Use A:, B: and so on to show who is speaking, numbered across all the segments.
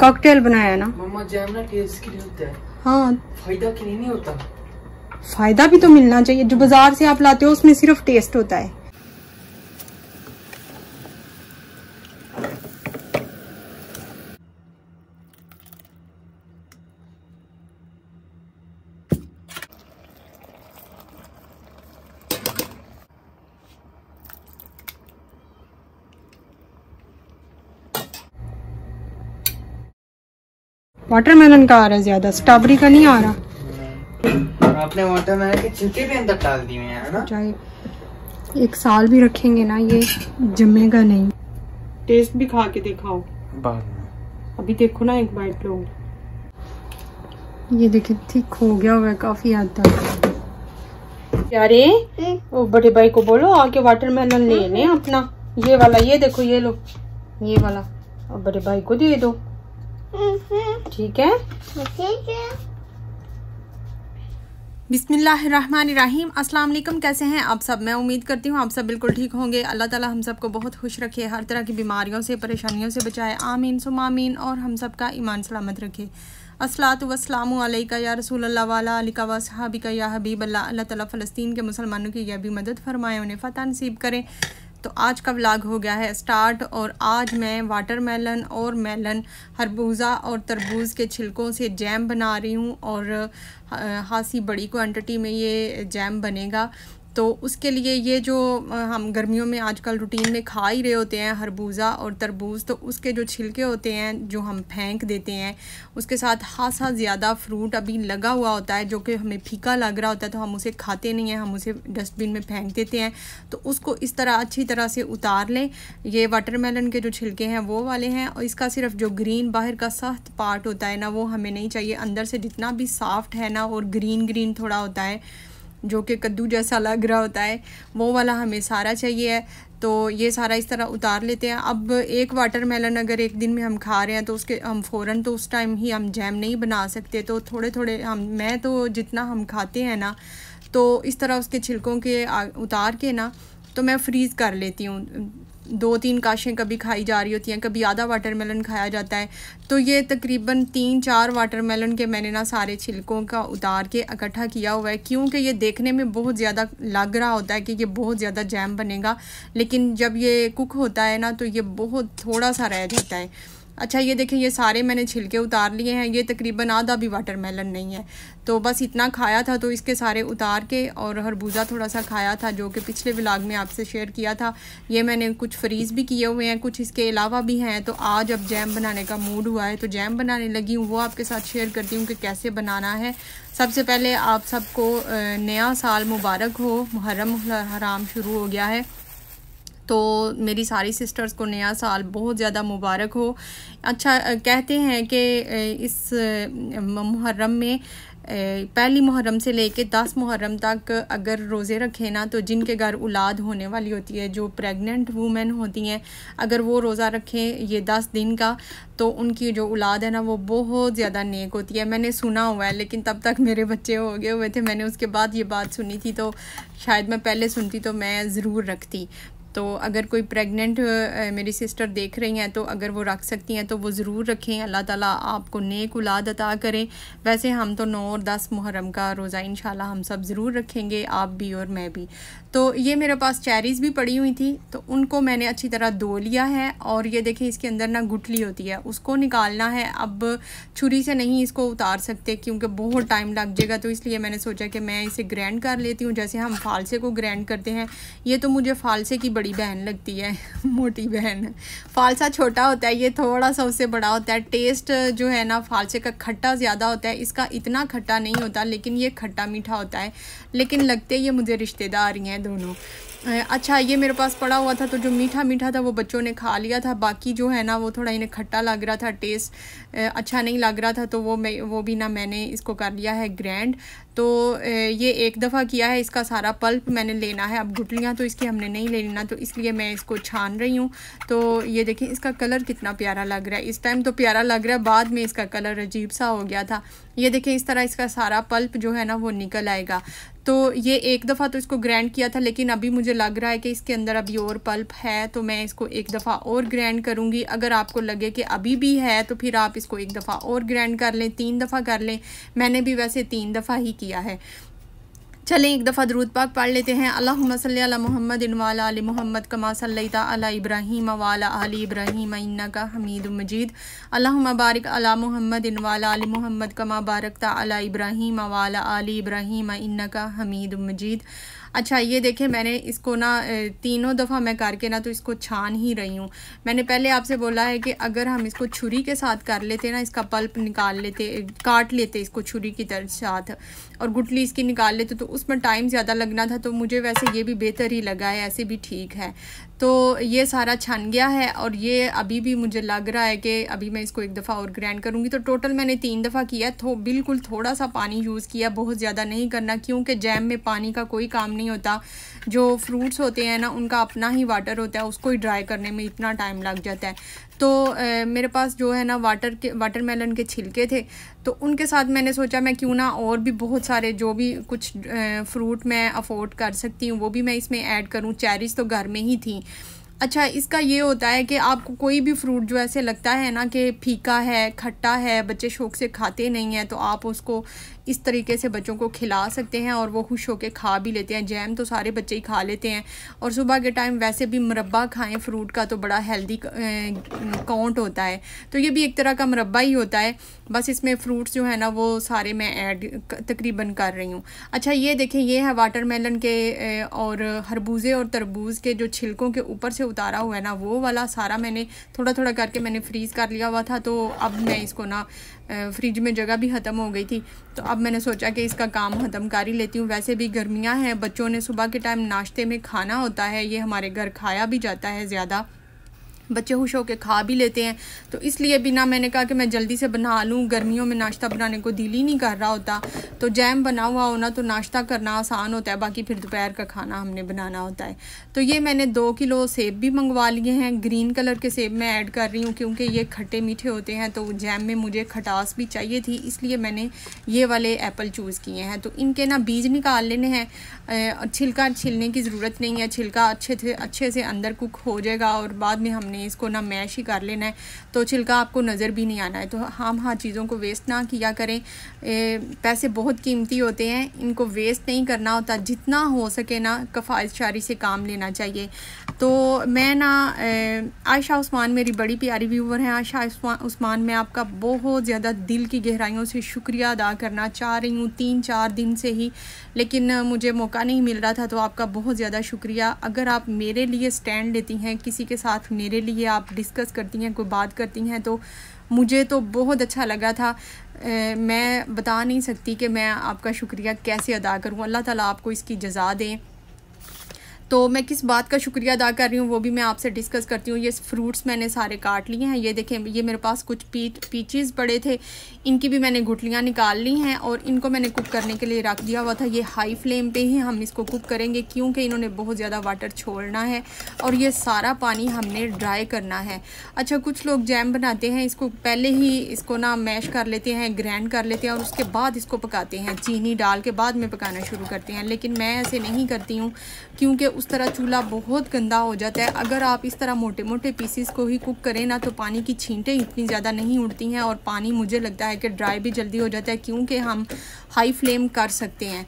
A: Cocktail बनाया ना?
B: मम्मा jam ना टेस्ट के लिए होता है।
A: हाँ।
B: फ़ायदा के लिए नहीं होता?
A: फ़ायदा भी तो मिलना चाहिए। जो बाज़ार से आप लाते हो उसमें सिर्फ़ टेस्ट होता है। वाटरमेलन का आ रहा है ज़्यादा स्ट्रॉबेरी का नहीं आ रहा।
B: आपने वाटरमेलन के छिलके भी अंदर डाल दिए हैं है ना?
A: चाहे एक साल भी रखेंगे ना ये जमेगा नहीं। टेस्ट भी खा के दिखाओ।
B: बाद में।
A: अभी देखो ना एक बाइट लो ये देखिए ठीक हो गया हुआ है काफ़ी हद तक। यारे वो बड़े भाई को बोलो आके वाटरमेलन ले लें अपना। ये वाला ये देखो ये लो। ये वाला और बड़े भाई को दे दो। ठीक है? ठीक बिस्मिल्लाहिर्रहमानिर्रहीम। अस्सलाम वालेकुम कैसे हैं आप सब? मैं उम्मीद करती हूँ आप सब बिल्कुल ठीक होंगे। अल्लाह ताला हम सबको बहुत खुश रखे हर तरह की बीमारियों से परेशानियों से बचाए। आमीन सुमामीन और हम सब का ईमान सलामत रखे। असलात वसलाम या रसूल अल्लाह वाला अलिका व सहाबिका या हबीब अल्लाह अल्लाह ताला फ़लस्तीन के मुसलमानों की यह भी मदद फरमाए उन्हें फ़तह नसीब करें। तो आज का व्लॉग हो गया है स्टार्ट और आज मैं वाटरमेलन और मेलन हरबूज़ा और तरबूज के छिलकों से जैम बना रही हूँ और हाँसी बड़ी क्वांटिटी में ये जैम बनेगा। तो उसके लिए ये जो हम गर्मियों में आजकल रूटीन में खा ही रहे होते हैं खरबूजा और तरबूज तो उसके जो छिलके होते हैं, जो हम फेंक देते हैं, उसके साथ खासा ज़्यादा फ्रूट अभी लगा हुआ होता है, जो कि हमें फीका लग रहा होता है तो हम उसे खाते नहीं हैं, हम उसे डस्टबिन में फेंक देते हैं। तो उसको इस तरह, अच्छी तरह से उतार लें। ये वाटरमेलन के जो छिलके हैं, वो वाले हैं, और इसका सिर्फ़ जो ग्रीन बाहर का सख्त पार्ट होता है ना, वो हमें नहीं चाहिए। अंदर से जितना भी सॉफ्ट है ना, और ग्रीन ग्रीन थोड़ा होता है जो कि कद्दू जैसा लग रहा होता है, वो वाला हमें सारा चाहिए है। तो ये सारा इस तरह उतार लेते हैं। अब एक वाटर मेलन अगर एक दिन में हम खा रहे हैं तो उसके, हम फ़ौर तो उस टाइम ही हम जैम नहीं बना सकते। तो थोड़े थोड़े हम, मैं तो जितना हम खाते हैं ना तो इस तरह उसके छिलकों के उतार के ना तो मैं फ्रीज़ कर लेती हूँ। दो तीन काशें कभी खाई जा रही होती हैं, कभी आधा वाटरमेलन खाया जाता है। तो ये तकरीबन तीन चार वाटरमेलन के मैंने ना सारे छिलकों का उतार के इकट्ठा किया हुआ है, क्योंकि ये देखने में बहुत ज़्यादा लग रहा होता है कि ये बहुत ज़्यादा जैम बनेगा। लेकिन जब ये कुक होता है ना तो ये बहुत थोड़ा सा रह जाता है। अच्छा ये देखें, ये सारे मैंने छिलके उतार लिए हैं। ये तकरीबन आधा भी वाटरमेलन नहीं है। तो बस इतना खाया था तो इसके सारे उतार के और हरबूज़ा थोड़ा सा खाया था, जो कि पिछले व्लाग में आपसे शेयर किया था। ये मैंने कुछ फ्रीज़ भी किए हुए हैं, कुछ इसके अलावा भी हैं। तो आज अब जैम बनाने का मूड हुआ है तो जैम बनाने लगी हूँ। वो आपके साथ शेयर करती हूँ कि कैसे बनाना है। सबसे पहले आप सबको नया साल मुबारक हो। मुहर्रम हराम शुरू हो गया है। तो मेरी सारी सिस्टर्स को नया साल बहुत ज़्यादा मुबारक हो। अच्छा कहते हैं कि इस मुहर्रम में पहली मुहर्रम से लेके दस मुहर्रम तक अगर रोज़े रखें ना तो जिनके घर औलाद होने वाली होती है, जो प्रेग्नेंट वूमेन होती हैं, अगर वो रोज़ा रखें ये दस दिन का तो उनकी जो औलाद है ना, वो बहुत ज़्यादा नेक होती है। मैंने सुना हुआ है, लेकिन तब तक मेरे बच्चे हो गए हुए थे। मैंने उसके बाद ये बात सुनी थी तो शायद मैं पहले सुनती तो मैं ज़रूर रखती। तो अगर कोई प्रेग्नेंट मेरी सिस्टर देख रही हैं तो अगर वो रख सकती हैं तो वो ज़रूर रखें। अल्लाह ताला आपको नेक उलाद अता करें। वैसे हम तो नौ और दस मुहर्रम का रोज़ा इन हम सब ज़रूर रखेंगे, आप भी और मैं भी। तो ये मेरे पास चेरीज़ भी पड़ी हुई थी तो उनको मैंने अच्छी तरह धो लिया है और ये देखें इसके अंदर ना गुटली होती है, उसको निकालना है। अब छुरी से नहीं इसको उतार सकते क्योंकि बहुत टाइम लग जाएगा तो इसलिए मैंने सोचा कि मैं इसे ग्रैंड कर लेती हूँ, जैसे हम फालसे को ग्रैंड करते हैं। ये तो मुझे फालसे की बड़ी बहन लगती है, मोटी बहन। फालसा छोटा होता है, ये थोड़ा सा उससे बड़ा होता है। टेस्ट जो है ना, फालसे का खट्टा ज़्यादा होता है, इसका इतना खट्टा नहीं होता, लेकिन ये खट्टा मीठा होता है। लेकिन लगते ये मुझे रिश्तेदार ही हैं दोनों। अच्छा ये मेरे पास पड़ा हुआ था तो जो मीठा मीठा था वो बच्चों ने खा लिया था। बाकी जो है ना, वो थोड़ा इन्हें खट्टा लग रहा था, टेस्ट अच्छा नहीं लग रहा था तो वो मैं, वो भी ना मैंने इसको कर लिया है, ग्रैंड। तो ये एक दफ़ा किया है, इसका सारा पल्प मैंने लेना है। अब गुटलियाँ तो इसकी हमने नहीं ले लेना तो इसलिए मैं इसको छान रही हूँ। तो ये देखें इसका कलर कितना प्यारा लग रहा है। इस टाइम तो प्यारा लग रहा है, बाद में इसका कलर अजीब सा हो गया था। ये देखें इस तरह इसका सारा पल्प जो है ना, वो निकल आएगा। तो ये एक दफ़ा तो इसको ग्रैंड किया था, लेकिन अभी मुझे लग रहा है कि इसके अंदर अभी और पल्प है तो मैं इसको एक दफ़ा और ग्रैंड करूँगी। अगर आपको लगे कि अभी भी है तो फिर आप इसको एक दफ़ा और ग्रैंड कर लें, तीन दफ़ा कर लें। मैंने भी वैसे तीन दफ़ा ही किया है। चलें, एक दफ़ा दरूद पाक पढ़ लेते हैं। अल्लाह सल मोहम्मद वाला अली मोहम्मद, कमा सल्लता अला इब्राहीम वाला अली इब्राहीम इन्ना का हमीद मजीद। अल्लाह बारिक अला मोहम्मद वाला मोहम्मद, कमा बारकता अला इब्राहीम वाला अली इब्राहीम इन्ना का हमीद मजीद। अच्छा ये देखें, मैंने इसको ना तीनों दफ़ा मैं करके ना तो इसको छान ही रही हूँ। मैंने पहले आपसे बोला है कि अगर हम इसको छुरी के साथ कर लेते ना, इसका पल्प निकाल लेते, काट लेते इसको छुरी की तरह साथ और गुटली इसकी निकाल लेते तो उसमें टाइम ज़्यादा लगना था तो मुझे वैसे ये भी बेहतर ही लगा है, ऐसे भी ठीक है। तो ये सारा छन गया है और ये अभी भी मुझे लग रहा है कि अभी मैं इसको एक दफ़ा और ग्रैंड करूँगी। तो टोटल मैंने तीन दफ़ा किया तो बिल्कुल थोड़ा सा पानी यूज़ किया, बहुत ज़्यादा नहीं करना, क्योंकि जैम में पानी का कोई काम नहीं होता। जो फ्रूट्स होते हैं ना, उनका अपना ही वाटर होता है, उसको ही ड्राई करने में इतना टाइम लग जाता है। तो मेरे पास जो है ना वाटर के वाटर मेलन के छिलके थे तो उनके साथ मैंने सोचा मैं क्यों ना और भी बहुत सारे जो भी कुछ फ्रूट मैं अफोर्ड कर सकती हूँ, वो भी मैं इसमें ऐड करूँ। चेरीज तो घर में ही थी। अच्छा इसका ये होता है कि आपको कोई भी फ्रूट जो ऐसे लगता है ना कि फीका है, खट्टा है, बच्चे शौक से खाते नहीं हैं तो आप उसको इस तरीके से बच्चों को खिला सकते हैं और वो खुश होकर खा भी लेते हैं। जैम तो सारे बच्चे ही खा लेते हैं। और सुबह के टाइम वैसे भी मुरब्बा खाएँ, फ्रूट का तो बड़ा हेल्दी काउंट होता है। तो ये भी एक तरह का मुरब्बा ही होता है। बस इसमें फ्रूट्स जो है ना, वो सारे मैं ऐड तकरीबन कर रही हूँ। अच्छा ये देखें, ये है वाटरमेलन के और खरबूजे और तरबूज के जो छिलकों के ऊपर से उतारा हुआ है ना, वो वाला सारा मैंने थोड़ा थोड़ा करके मैंने फ्रीज़ कर लिया हुआ था। तो अब मैं इसको ना फ्रिज में जगह भी ख़त्म हो गई थी। तो अब मैंने सोचा कि इसका काम ख़त्म कर ही लेती हूँ। वैसे भी गर्मियाँ हैं, बच्चों ने सुबह के टाइम नाश्ते में खाना होता है, ये हमारे घर खाया भी जाता है ज़्यादा। बच्चे खुश होकर खा भी लेते हैं। तो इसलिए बिना मैंने कहा कि मैं जल्दी से बना लूँ। गर्मियों में नाश्ता बनाने को दिल ही नहीं कर रहा होता। तो जैम बना हुआ होना तो नाश्ता करना आसान होता है, बाकी फिर दोपहर का खाना हमने बनाना होता है। तो ये मैंने दो किलो सेब भी मंगवा लिए हैं। ग्रीन कलर के सेब मैं ऐड कर रही हूँ, क्योंकि ये खट्टे मीठे होते हैं तो जैम में मुझे खटास भी चाहिए थी, इसलिए मैंने ये वाले एप्पल चूज़ किए हैं। तो इनके ना बीज निकाल लेने हैं। छिलका छिलने की ज़रूरत नहीं है, छिलका अच्छे से अच्छे से अंदर कुक हो जाएगा और बाद में हमने हमने इसको ना मैश ही कर लेना है तो छिलका आपको नज़र भी नहीं आना है। तो हम हाँ चीज़ों को वेस्ट ना किया करें। ए, पैसे बहुत कीमती होते हैं इनको वेस्ट नहीं करना होता जितना हो सके ना कफ़ायशारी से काम लेना चाहिए। तो मैं ना आयशा उस्मान मेरी बड़ी प्यारी व्यूवर हैं। आयशा उस्मान मैं आपका बहुत ज़्यादा दिल की गहराइयों से शुक्रिया अदा करना चाह रही हूँ तीन चार दिन से ही। लेकिन मुझे मौका नहीं मिल रहा था तो आपका बहुत ज़्यादा शुक्रिया। अगर आप मेरे लिए स्टैंड लेती हैं किसी के साथ मेरे लिए आप डिस्कस करती हैं कोई बात करती हैं तो मुझे तो बहुत अच्छा लगा था। ए, मैं बता नहीं सकती कि मैं आपका शुक्रिया कैसे अदा करूँ। अल्लाह ताला आपको इसकी जजा दें। तो मैं किस बात का शुक्रिया अदा कर रही हूँ, वो भी मैं आपसे डिस्कस करती हूँ। ये फ्रूट्स मैंने सारे काट लिए हैं। ये देखें, ये मेरे पास कुछ पीट पीचेज़ पड़े थे। इनकी भी मैंने गुटलियाँ निकाल ली हैं और इनको मैंने कुक करने के लिए रख दिया हुआ था। ये हाई फ्लेम पे ही हम इसको कुक करेंगे, क्योंकि इन्होंने बहुत ज़्यादा वाटर छोड़ना है और ये सारा पानी हमने ड्राई करना है। अच्छा कुछ लोग जैम बनाते हैं, इसको पहले ही इसको ना मैश कर लेते हैं ग्रैंड कर लेते हैं और उसके बाद इसको पकाते हैं। चीनी डाल के बाद में पकाना शुरू करते हैं, लेकिन मैं ऐसे नहीं करती हूँ, क्योंकि उस तरह चूल्हा बहुत गंदा हो जाता है। अगर आप इस तरह मोटे मोटे पीसीस को ही कुक करें ना तो पानी की छींटें इतनी ज़्यादा नहीं उड़ती हैं और पानी मुझे लगता है कि ड्राई भी जल्दी हो जाता है, क्योंकि हम हाई फ्लेम कर सकते हैं।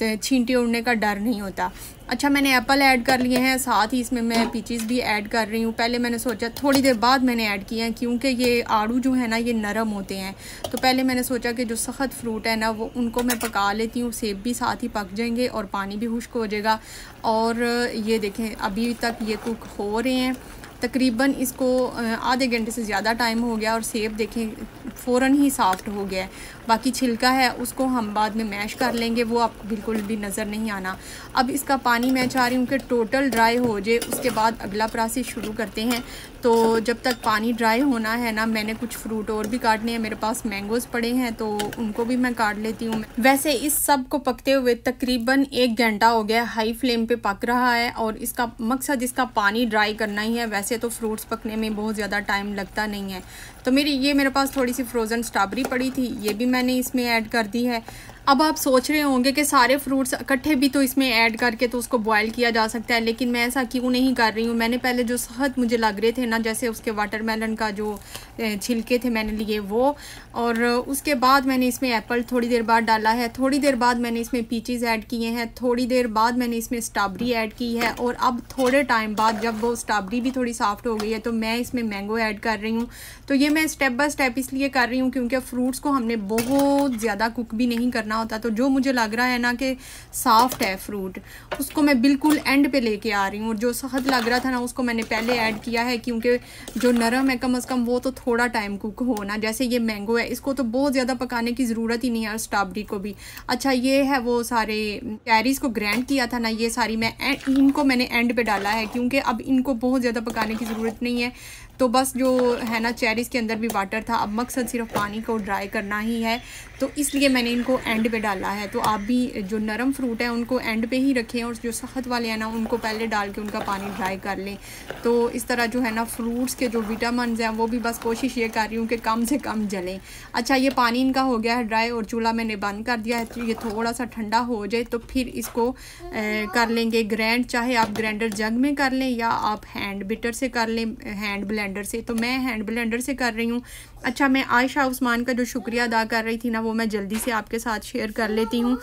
A: तो छींटे उड़ने का डर नहीं होता। अच्छा मैंने एप्पल ऐड कर लिए हैं, साथ ही इसमें मैं पीचीज़ भी ऐड कर रही हूँ। पहले मैंने सोचा, थोड़ी देर बाद मैंने ऐड किए हैं, क्योंकि ये आड़ू जो है ना, ये नरम होते हैं। तो पहले मैंने सोचा कि जो सख्त फ्रूट है ना, वो उनको मैं पका लेती हूँ, सेब भी साथ ही पक जाएँगे और पानी भी खुश्क हो जाएगा। और ये देखें, अभी तक ये कुक हो रहे हैं। तकरीबन इसको आधे घंटे से ज़्यादा टाइम हो गया और सेब देखें फ़ौर ही सॉफ्ट हो गया है। बाकी छिलका है, उसको हम बाद में मैश कर लेंगे, वो आपको बिल्कुल भी नज़र नहीं आना। अब इसका पानी मैं चाह रही हूँ कि टोटल ड्राई हो जाए, उसके बाद अगला प्रोसेस शुरू करते हैं। तो जब तक पानी ड्राई होना है ना, मैंने कुछ फ्रूट और भी काटने हैं, मेरे पास मैंगोज़ पड़े हैं तो उनको भी मैं काट लेती हूँ। वैसे इस सबको पकते हुए तकरीबन एक घंटा हो गया हाई फ्लेम पे पक रहा है और इसका मकसद इसका पानी ड्राई करना ही है। वैसे तो फ्रूट्स पकने में बहुत ज़्यादा टाइम लगता नहीं है। तो मेरी, ये मेरे पास थोड़ी सी फ्रोज़न स्ट्रॉबेरी पड़ी थी, ये भी मैंने इसमें ऐड कर दी है। अब आप सोच रहे होंगे कि सारे फ्रूट्स इकट्ठे भी तो इसमें ऐड करके तो उसको बॉयल किया जा सकता है, लेकिन मैं ऐसा क्यों नहीं कर रही हूँ? मैंने पहले जो सहत मुझे लग रहे थे ना, जैसे उसके वाटरमेलन का जो छिलके थे मैंने लिए वो, और उसके बाद मैंने इसमें एप्पल थोड़ी देर बाद डाला है, थोड़ी देर बाद मैंने इसमें पीचीज़ ऐड किए हैं, थोड़ी देर बाद मैंने इसमें स्ट्रॉबेरी ऐड की है, और अब थोड़े टाइम बाद जब वो स्ट्रॉबेरी भी थोड़ी सॉफ्ट हो गई है तो मैं इसमें मैंगो ऐड कर रही हूँ। तो ये मैं स्टेप बाय स्टेप इसलिए कर रही हूँ क्योंकि फ्रूट्स को हमने बहुत ज़्यादा कुक भी नहीं करना होता तो जो मुझे लग रहा है ना कि सॉफ्ट है फ्रूट उसको मैं बिल्कुल एंड पे लेके आ रही हूँ। और जो सख्त लग रहा था ना, उसको मैंने पहले ऐड किया है, क्योंकि जो नरम है कम अज़ कम, वो तो थोड़ा टाइम कुक हो ना जैसे ये मैंगो है, इसको तो बहुत ज़्यादा पकाने की ज़रूरत ही नहीं है स्ट्रॉबेरी को भी। अच्छा ये है वो सारे कैरीज़ को ग्रैंड किया था ना, ये सारी मैं इनको मैंने एंड पे डाला है, क्योंकि अब इनको बहुत ज़्यादा पकाने की ज़रूरत नहीं है। तो बस जो है ना चेरीज़ के अंदर भी वाटर था। अब मकसद सिर्फ़ पानी को ड्राई करना ही है। तो इसलिए मैंने इनको एंड पे डाला है। तो आप भी जो नरम फ्रूट है उनको एंड पे ही रखें और जो सख्त वाले हैं ना उनको पहले डाल के उनका पानी ड्राई कर लें। तो इस तरह जो है ना फ्रूट्स के जो विटामिन हैं वो भी बस कोशिश ये कर रही हूँ कि कम से कम जलें। अच्छा ये पानी इनका हो गया है ड्राई और चूल्हा मैंने बंद कर दिया है। तो ये थोड़ा सा ठंडा हो जाए तो फिर इसको ए, कर लेंगे ग्रैंड चाहे आप ग्राइंडर जग में कर लें या आप हैंड बिटर से कर लें हैंड ब्लेंडर से तो मैं हैंड ब्लेंडर से कर रही हूँ। अच्छा मैं आयशा उस्मान का जो शुक्रिया अदा कर रही थी ना वो मैं जल्दी से आपके साथ शेयर कर लेती हूँ।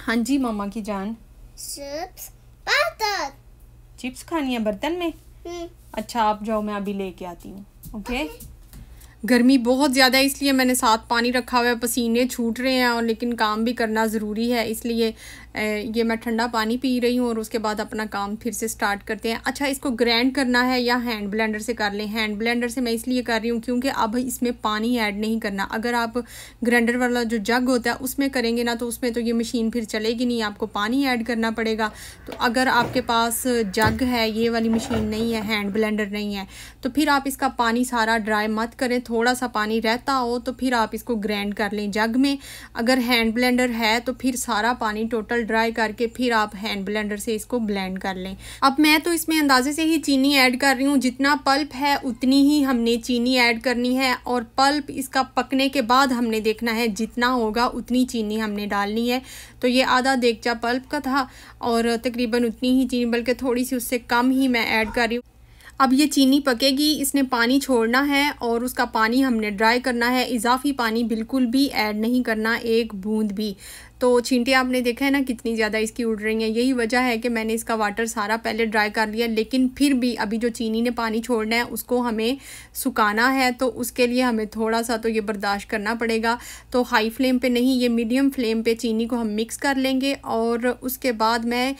A: हाँ जी मामा की जान।
C: चिप्स
A: चिप्स खानी है बर्तन में?
C: हम्म।
A: अच्छा आप जाओ मैं अभी लेके आती हूँ ओके गर्मी बहुत ज़्यादा है इसलिए मैंने साथ पानी रखा हुआ है पसीने छूट रहे हैं और लेकिन काम भी करना ज़रूरी है इसलिए ये मैं ठंडा पानी पी रही हूँ और उसके बाद अपना काम फिर से स्टार्ट करते हैं। अच्छा इसको ग्राइंड करना है या हैंड ब्लेंडर से कर लें? हैंड ब्लेंडर से मैं इसलिए कर रही हूँ क्योंकि अब इसमें पानी ऐड नहीं करना। अगर आप ग्राइंडर वाला जो जग होता है, उसमें करेंगे ना तो उसमें तो ये मशीन फिर चलेगी नहीं, आपको पानी ऐड करना पड़ेगा। तो अगर आपके पास जग है, ये वाली मशीन नहीं है हैंड ब्लेंडर नहीं है तो फिर आप इसका पानी सारा ड्राई मत करें। थोड़ा सा पानी रहता हो तो फिर आप इसको ग्रैंड कर लें जग में। अगर हैंड ब्लेंडर है तो फिर सारा पानी टोटल ड्राई करके फिर आप हैंड ब्लेंडर से इसको ब्लेंड कर लें। अब मैं तो इसमें अंदाजे से ही चीनी ऐड कर रही हूँ। जितना पल्प है, उतनी ही हमने चीनी ऐड करनी है और पल्प इसका पकने के बाद हमने देखना है जितना होगा, उतनी चीनी हमने डालनी है। तो ये आधा देगचा पल्प का था और तकरीबन उतनी ही चीनी, बल्कि थोड़ी सी उससे कम ही मैं ऐड कर रही हूँ। अब ये चीनी पकेगी, इसने पानी छोड़ना है और उसका पानी हमने ड्राई करना है। इजाफी पानी बिल्कुल भी ऐड नहीं करना, एक बूंद भी। तो छींटे आपने देखा है ना कितनी ज़्यादा इसकी उड़ रही हैं। यही वजह है कि मैंने इसका वाटर सारा पहले ड्राई कर लिया, लेकिन फिर भी अभी जो चीनी ने पानी छोड़ना है, उसको हमें सुखाना है तो उसके लिए हमें थोड़ा सा तो ये बर्दाश्त करना पड़ेगा। तो हाई फ्लेम पे नहीं, ये मीडियम फ्लेम पे चीनी को हम मिक्स कर लेंगे और उसके बाद मैं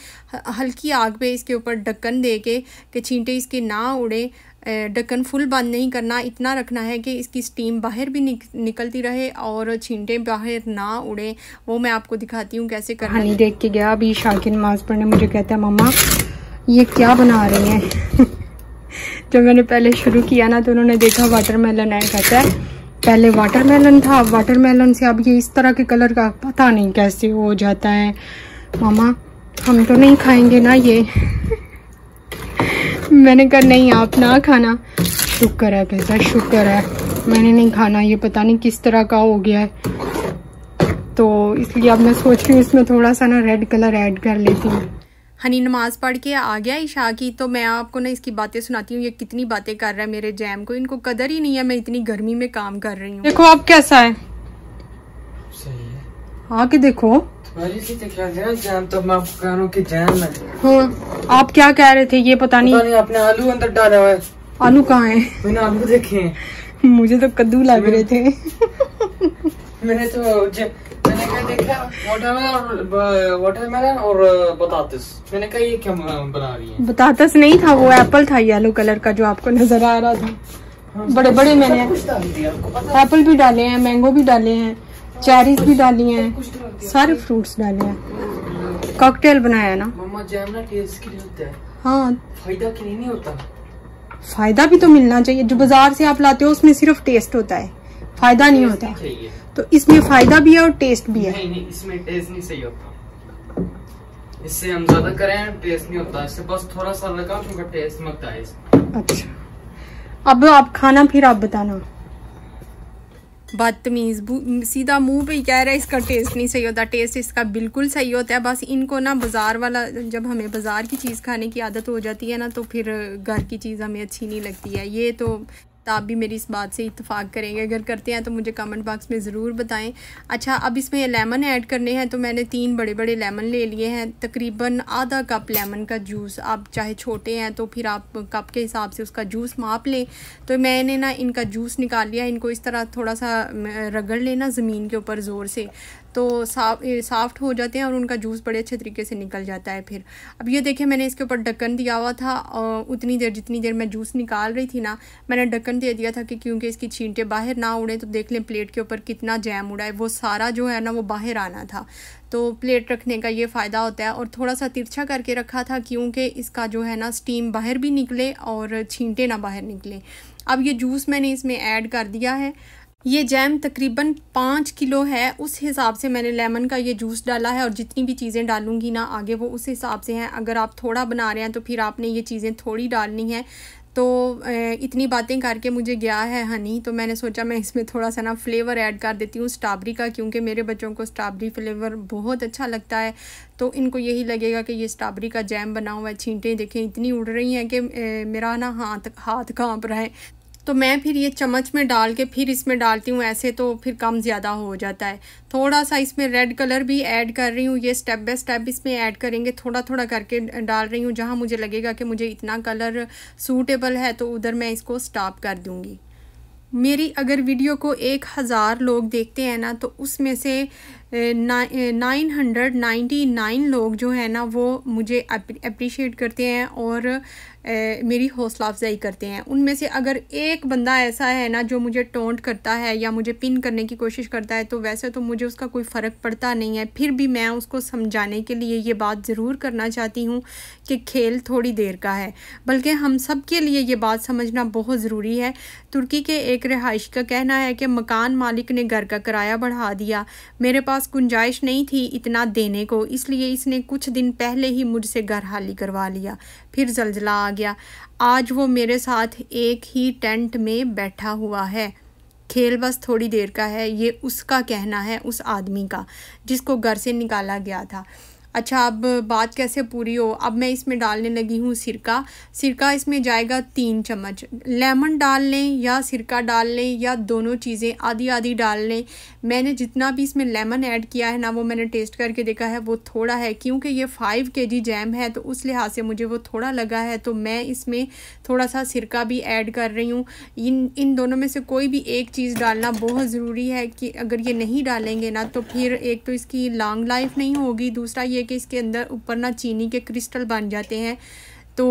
A: हल्की आग पे इसके ऊपर ढक्कन दे कि छींटे इसके ना उड़े। ढक्कन फुल बंद नहीं करना इतना रखना है कि इसकी स्टीम बाहर भी निक, निकलती रहे और छींटे बाहर ना उड़े। वो मैं आपको दिखाती हूँ कैसे करना
D: नहीं देख के गया अभी की नमाज़ पढ़ने मुझे कहता है मम्मा ये क्या बना रही हैं? जब मैंने पहले शुरू किया ना तो उन्होंने देखा वाटरमेलन है कहता है पहले वाटरमेलन था वाटरमेलन से अब ये इस तरह के कलर का पता नहीं कैसे हो जाता है। मामा हम तो नहीं खाएँगे ना ये। मैंने कहा नहीं आप ना खाना। शुक्र है कैसा शुक्र है। मैंने नहीं खाना ये पता नहीं किस तरह का हो गया है। तो इसलिए अब मैं सोच रही हूँ इसमें थोड़ा सा ना रेड कलर ऐड कर लेती हूँ।
A: हनी नमाज़ पढ़ के आ गया ईशा की तो मैं आपको ना इसकी बातें सुनाती हूँ। ये कितनी बातें कर रहा है मेरे जैम को। इनको कदर ही नहीं है मैं इतनी गर्मी में काम कर रही हूँ।
D: देखो आप कैसा है?
B: सही है।
D: आके देखो।
B: जैम तो मैं आपको कह रहा हूँ कि जैम है
D: हाँ आप क्या कह रहे थे ये पता नहीं।
B: पता नहीं आपने आलू अंदर डाला हुआ है।
D: आलू कहाँ है?
B: मैंने आलू देखे हैं।
D: मुझे तो कद्दू लग रहे थे।
B: मैंने तो मैंने क्या देखा वाटरमेलन और वाटरमेलन और बतातिस। मैंने कहा ये क्या बना रही है?
D: बतातस नहीं था वो एप्पल था येलो कलर का जो आपको नज़र आ रहा था।
B: हाँ,
D: बड़े बड़े मैंने एप्पल भी डाले हैं मैंगो भी डाले हैं। चेरीज भी डाली हैं सारे फ्रूट्स डाले हैं। कॉकटेल बनाया ना।
B: मम्मा जैम ना टेस्ट के लिए होता है।
D: हाँ।
B: फ़ायदा के लिए नहीं होता।
D: फ़ायदा भी तो मिलना चाहिए जो बाज़ार से आप लाते हो उसमें सिर्फ़ टेस्ट होता है। फ़ायदा नहीं होता। तो इसमें फ़ायदा भी है और टेस्ट भी है।
B: नहीं नहीं इसमें टेस्ट नहीं सही होता। इससे हम ज़्यादा करें टेस्ट नहीं होता। इससे बस थोड़ा सा लगा टेस्ट मत आए
D: अच्छा। अब आप खाना फिर आप बताना।
A: बदतमीज़ सीधा मुँह पे ही कह रहा है, इसका टेस्ट नहीं सही होता। टेस्ट इसका बिल्कुल सही होता है। बस इनको ना बाज़ार वाला, जब हमें बाज़ार की चीज़ खाने की आदत हो जाती है ना तो फिर घर की चीज़ हमें अच्छी नहीं लगती है। ये तो तो आप भी मेरी इस बात से इतफाक़ करेंगे। अगर करते हैं तो मुझे कमेंट बॉक्स में ज़रूर बताएँ। अच्छा अब इसमें लेमन ऐड करने हैं तो मैंने तीन बड़े बड़े लेमन ले लिए हैं। तकरीबन आधा कप लेमन का जूस आप चाहे छोटे हैं तो फिर आप कप के हिसाब से उसका जूस माप लें। तो मैंने ना इनका जूस निकाल लिया। इनको इस तरह थोड़ा सा रगड़ लेना ज़मीन के ऊपर ज़ोर से। तो साफ़ साफ्ट हो जाते हैं और उनका जूस बड़े अच्छे तरीके से निकल जाता है फिर। अब ये देखिए, मैंने इसके ऊपर ढक्कन दिया हुआ था और उतनी देर, जितनी देर मैं जूस निकाल रही थी ना, मैंने ढक्कन दे दिया था कि क्योंकि इसकी छींटे बाहर ना उड़े तो देख लें प्लेट के ऊपर कितना जैम उड़ा है। वो सारा जो है ना, वो बाहर आना था। तो प्लेट रखने का ये फ़ायदा होता है और थोड़ा सा तिरछा करके रखा था क्योंकि इसका जो है ना, स्टीम बाहर भी निकले और छींटे ना बाहर निकले। अब ये जूस मैंने इसमें ऐड कर दिया है। ये जैम तकरीबन पाँच किलो है। उस हिसाब से मैंने लेमन का ये जूस डाला है और जितनी भी चीज़ें डालूँगी ना आगे वो उस हिसाब से हैं। अगर आप थोड़ा बना रहे हैं तो फिर आपने ये चीज़ें थोड़ी डालनी है। तो इतनी बातें करके मुझे गया है हनी तो मैंने सोचा मैं इसमें थोड़ा सा ना फ्लेवर ऐड कर देती हूँ स्ट्रॉबेरी का, क्योंकि मेरे बच्चों को स्ट्रॉबेरी फ्लेवर बहुत अच्छा लगता है। तो इनको यही लगेगा कि ये स्ट्रॉबेरी का जैम बना हुआ है। छींटें देखें, इतनी उड़ रही हैं कि मेरा ना हाथ हाथ काँप रहा है। तो मैं फिर ये चम्मच में डाल के फिर इसमें डालती हूँ, ऐसे तो फिर कम ज़्यादा हो जाता है। थोड़ा सा इसमें रेड कलर भी ऐड कर रही हूँ, ये स्टेप बाय स्टेप इसमें ऐड करेंगे। थोड़ा थोड़ा करके डाल रही हूँ, जहाँ मुझे लगेगा कि मुझे इतना कलर सूटेबल है तो उधर मैं इसको स्टॉप कर दूँगी। मेरी अगर वीडियो को एक हज़ार लोग देखते हैं ना तो उसमें से नाइन हंड्रेड नाइन्टी नाइन लोग जो है ना वो मुझे अप्रिशिएट करते हैं और ए, मेरी हौसला अफजाई करते हैं। उनमें से अगर एक बंदा ऐसा है ना जो मुझे टोंट करता है या मुझे पिन करने की कोशिश करता है तो वैसे तो मुझे उसका कोई फ़र्क पड़ता नहीं है। फिर भी मैं उसको समझाने के लिए ये बात ज़रूर करना चाहती हूँ कि खेल थोड़ी देर का है। बल्कि हम सब के लिए ये बात समझना बहुत ज़रूरी है। तुर्की के एक रिहाइश का कहना है कि मकान मालिक ने घर का किराया बढ़ा दिया। मेरे पास गुंजाइश नहीं थी इतना देने को, इसलिए इसने कुछ दिन पहले ही मुझसे घर हाली करवा लिया। फिर जलजला आ गया। आज वो मेरे साथ एक ही टेंट में बैठा हुआ है। खेल बस थोड़ी देर का है, ये उसका कहना है, उस आदमी का, जिसको घर से निकाला गया था। अच्छा अब बात कैसे पूरी हो? अब मैं इसमें डालने लगी हूँ सिरका। सिरका इसमें जाएगा तीन चम्मच। लेमन डाल लें या सिरका डाल लें या दोनों चीज़ें आधी आधी डाल लें। मैंने जितना भी इसमें लेमन ऐड किया है ना, वो मैंने टेस्ट करके देखा है, वो थोड़ा है। क्योंकि ये फ़ाइव के जी जैम है तो उस लिहाज से मुझे वो थोड़ा लगा है तो मैं इसमें थोड़ा सा सिरका भी ऐड कर रही हूँ। इन इन दोनों में से कोई भी एक चीज़ डालना बहुत ज़रूरी है कि अगर ये नहीं डालेंगे ना तो फिर एक तो इसकी लॉन्ग लाइफ नहीं होगी, दूसरा ये कि इसके अंदर ऊपर ना चीनी के क्रिस्टल बन जाते हैं तो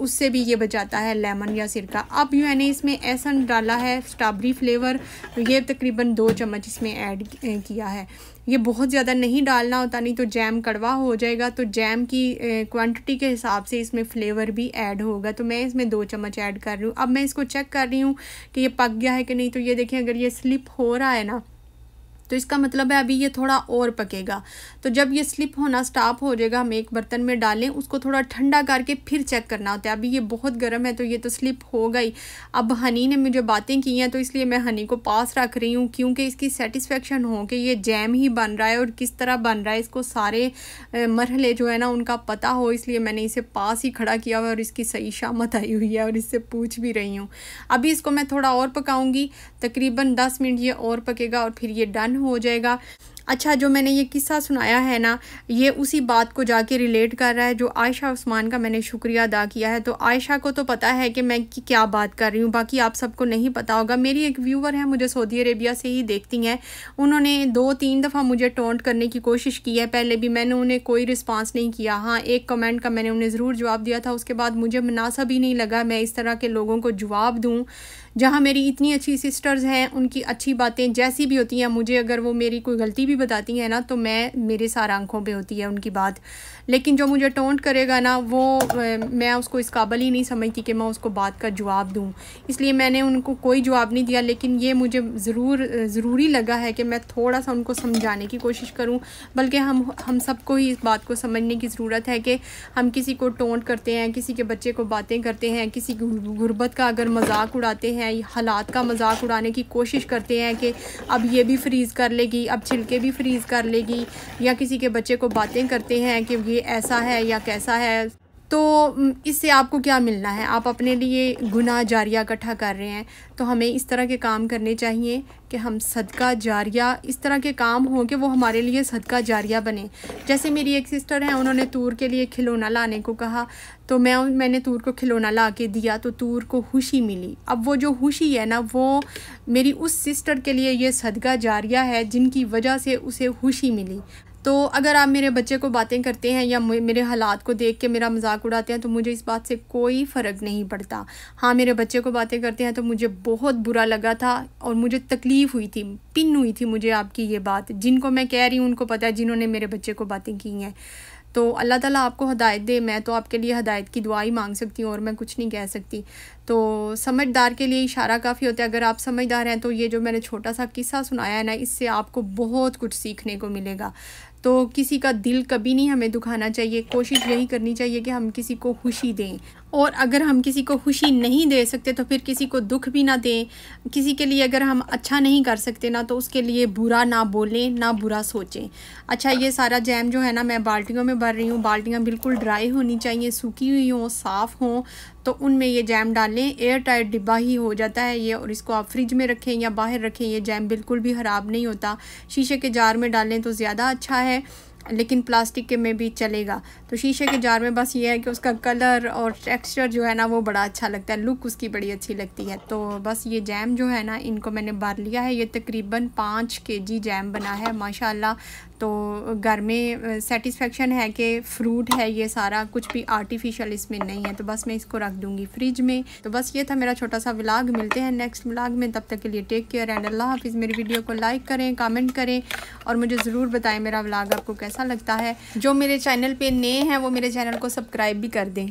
A: उससे भी ये बचाता है लेमन या सिरका। अब मैंने इसमें एसन डाला है स्ट्रॉबेरी फ्लेवर, ये तकरीबन दो चम्मच इसमें ऐड किया है। ये बहुत ज़्यादा नहीं डालना होता, नहीं तो जैम कड़वा हो जाएगा तो जैम की क्वांटिटी के हिसाब से इसमें फ्लेवर भी ऐड होगा। तो मैं इसमें दो चम्मच ऐड कर रही हूँ। अब मैं इसको चेक कर रही हूँ कि ये पक गया है कि नहीं। तो ये देखें, अगर ये स्लिप हो रहा है ना तो इसका मतलब है अभी ये थोड़ा और पकेगा। तो जब ये स्लिप होना स्टॉप हो जाएगा, हम एक बर्तन में डालें, उसको थोड़ा ठंडा करके फिर चेक करना होता है। अभी ये बहुत गर्म है तो ये तो स्लिप हो गई। अब हनी ने मुझे बातें की हैं तो इसलिए मैं हनी को पास रख रही हूँ, क्योंकि इसकी सेटिस्फेक्शन हो कि ये जैम ही बन रहा है और किस तरह बन रहा है, इसको सारे मरहले जो है ना, उनका पता हो, इसलिए मैंने इसे पास ही खड़ा किया हुआ और इसकी सही शामत आई हुई है और इससे पूछ भी रही हूँ। अभी इसको मैं थोड़ा और पकाऊँगी, तकरीबन दस मिनट ये और पकेगा और फिर ये डन हो जाएगा। अच्छा जो मैंने ये किस्सा सुनाया है ना, ये उसी बात को जाके रिलेट कर रहा है जो आयशा उस्मान का मैंने शुक्रिया अदा किया है। तो आयशा को तो पता है कि मैं क्या बात कर रही हूँ, बाकी आप सबको नहीं पता होगा। मेरी एक व्यूवर है, मुझे सऊदी अरेबिया से ही देखती हैं। उन्होंने दो तीन दफ़ा मुझे टोंट करने की कोशिश की है। पहले भी मैंने उन्हें कोई रिस्पॉन्स नहीं किया। हाँ एक कमेंट का मैंने उन्हें ज़रूर जवाब दिया था। उसके बाद मुझे मुनासब ही नहीं लगा, मैं इस तरह के लोगों को जवाब दूँ, जहाँ मेरी इतनी अच्छी सिस्टर्स हैं, उनकी अच्छी बातें जैसी भी होती हैं, मुझे अगर वो मेरी कोई गलती भी भी बताती हैं ना तो मैं, मेरे सारा आँखों पे होती है उनकी बात। लेकिन जो मुझे टोंट करेगा ना, वो मैं उसको इस काबल ही नहीं समझती कि मैं उसको बात का जवाब दूँ। इसलिए मैंने उनको कोई जवाब नहीं दिया, लेकिन ये मुझे ज़रूर, ज़रूरी लगा है कि मैं थोड़ा सा उनको समझाने की कोशिश करूँ। बल्कि हम हम सबको ही इस बात को समझने की ज़रूरत है कि हम किसी को टोंट करते हैं, किसी के बच्चे को बातें करते हैं, किसी गुर्बत का अगर मज़ाक उड़ाते हैं, हालात का मज़ाक उड़ाने की कोशिश करते हैं कि अब ये भी फ्रीज़ कर लेगी, अब छिलके भी फ्रीज़ कर लेगी या किसी के बच्चे को बातें करते हैं कि ये ऐसा है या कैसा है। तो इससे आपको क्या मिलना है? आप अपने लिए गुनाह, जारिया इकट्ठा कर रहे हैं तो हमें इस तरह के काम करने चाहिए कि हम सदका, जारिया, इस तरह के काम हों कि वो हमारे लिए सदका, जारिया बने। जैसे मेरी एक सिस्टर है, उन्होंने तूर के लिए खिलौना लाने को कहा तो मैं, मैंने तूर को खिलौना ला के दिया तो तूर को खुशी मिली। अब वो जो खुशी है ना, वो मेरी उस सिस्टर के लिए ये सदका, जारिया है, जिनकी वजह से उसे खुशी मिली। तो अगर आप मेरे बच्चे को बातें करते हैं या मेरे हालात को देख के मेरा मज़ाक उड़ाते हैं तो मुझे इस बात से कोई फ़र्क नहीं पड़ता। हाँ मेरे बच्चे को बातें करते हैं तो मुझे बहुत बुरा लगा था और मुझे तकलीफ़ हुई थी, पिन हुई थी मुझे आपकी ये बात। जिनको मैं कह रही हूँ, उनको पता है जिन्होंने मेरे बच्चे को बातें की हैं। तो अल्लाह ताला आपको हदायत दे, मैं तो आपके लिए हदायत की दुआ ही मांग सकती हूँ और मैं कुछ नहीं कह सकती। तो समझदार के लिए इशारा काफ़ी होता है। अगर आप समझदार हैं तो ये जो मैंने छोटा सा किस्सा सुनाया है ना, इससे आपको बहुत कुछ सीखने को मिलेगा। तो किसी का दिल कभी नहीं हमें दुखाना चाहिए, कोशिश यही करनी चाहिए कि हम किसी को खुशी दें। और अगर हम किसी को खुशी नहीं दे सकते तो फिर किसी को दुख भी ना दें। किसी के लिए अगर हम अच्छा नहीं कर सकते ना तो उसके लिए बुरा ना बोलें, ना बुरा सोचें। अच्छा ये सारा जैम जो है ना, मैं बाल्टियों में भर रही हूँ। बाल्टियाँ बिल्कुल ड्राई होनी चाहिए, सूखी हुई हों, साफ़ हों तो उनमें ये जैम डालें। एयर टाइट डिब्बा ही हो जाता है ये, और इसको आप फ्रिज में रखें या बाहर रखें, ये जैम बिल्कुल भी ख़राब नहीं होता। शीशे के जार में डालें तो ज़्यादा अच्छा है। लेकिन प्लास्टिक के में भी चलेगा। तो शीशे के जार में बस ये है कि उसका कलर और टेक्सचर जो है ना, वो बड़ा अच्छा लगता है। लुक उसकी बड़ी अच्छी लगती है। तो बस ये जैम जो है ना, इनको मैंने भर लिया है। ये तकरीबन पाँच के जी जैम बना है, माशाल्लाह। तो घर में सेटिस्फेक्शन है कि फ्रूट है ये सारा, कुछ भी आर्टिफिशियल इसमें नहीं है तो बस मैं इसको रख दूँगी फ्रिज में। तो बस ये था मेरा छोटा सा व्लाग मिलते हैं नेक्स्ट व्लाग में, तब तक के लिए टेक केयर एंड अल्लाह हाफिज़ मेरी वीडियो को लाइक करें कमेंट करें और मुझे ज़रूर बताएँ मेरा व्लाग आपको कैसा लगता है। जो मेरे चैनल पर नए हैं, वो मेरे चैनल को सब्सक्राइब भी कर दें।